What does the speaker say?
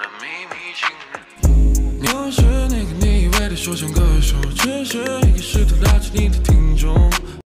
的秘密情人。你是那个你以为的说唱歌手，只是一个试图拉着你的听。